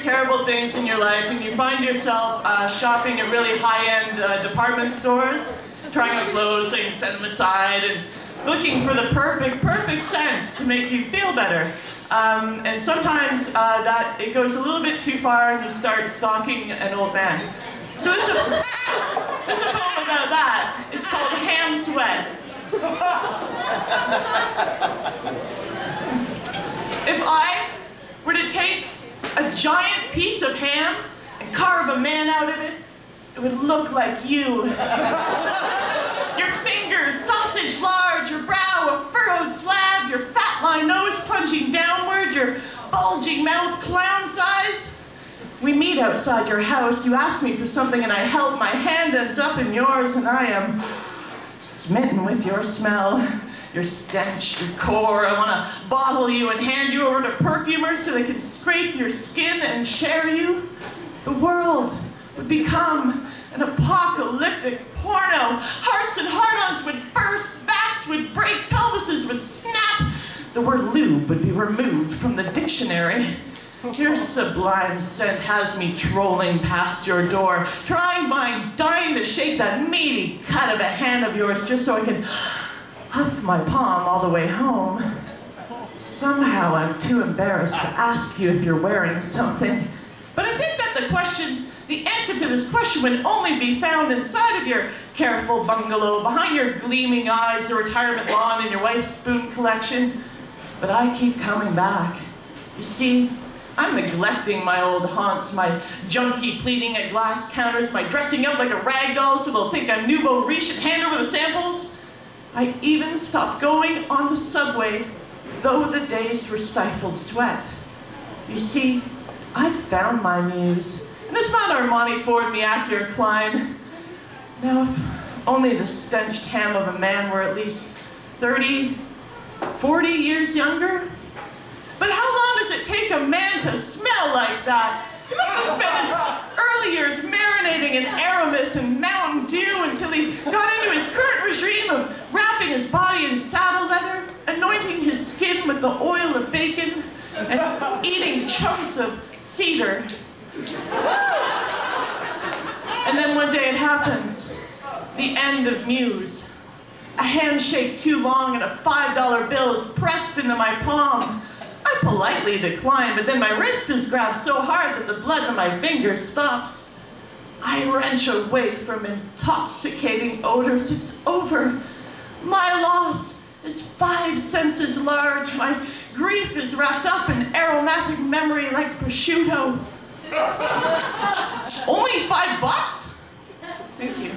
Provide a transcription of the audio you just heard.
terrible things in your life and you find yourself uh, shopping at really high-end uh, department stores, trying on clothes and set them aside and looking for the perfect, perfect scent to make you feel better. Um, and sometimes uh, that it goes a little bit too far and you start stalking an old man. So it's a, it's a poem about that. It's called Ham Sweat. if I were to take a giant piece of ham and carve a man out of it, it would look like you. your fingers, sausage large, your brow a furrowed slab, your fat line nose plunging downward, your bulging mouth clown size. We meet outside your house, you ask me for something and I help, my hand ends up in yours and I am smitten with your smell, your stench, your core. I want to bottle you and hand you over to perfumers so they can scrape your skin and share you. The world would become an apocalyptic porno. Hearts and heart-ons would burst, backs would break, pelvises would snap. The word lube would be removed from the dictionary. Your sublime scent has me trolling past your door, trying my dying to shake that meaty cut of a hand of yours just so I can huff my palm all the way home. Somehow I'm too embarrassed to ask you if you're wearing something. But I think that the question, the answer to this question would only be found inside of your careful bungalow, behind your gleaming eyes, your retirement lawn, and your wife's spoon collection. But I keep coming back. You see, I'm neglecting my old haunts, my junky pleading at glass counters, my dressing up like a rag doll so they'll think I'm nouveau riche and hand over the samples. I even stopped going on the subway, though the days were stifled sweat. You see, I found my muse, and it's not Armani Ford Miyake or Klein. Now, if only the stenched ham of a man were at least 30, 40 years younger, but how long does it take a man to smell like that? He must have spent his early years marinating in Aramis and Mountain Dew until he got into his current regime of wrapping his body in saddle leather, anointing his skin with the oil of bacon, and eating chunks of cedar. And then one day it happens. The end of Muse. A handshake too long and a $5 bill is pressed into my palm. I politely decline, but then my wrist is grabbed so hard that the blood in my fingers stops. I wrench away from intoxicating odors. It's over. My loss is five senses large. My grief is wrapped up in aromatic memory like prosciutto. Only five bucks? Thank you.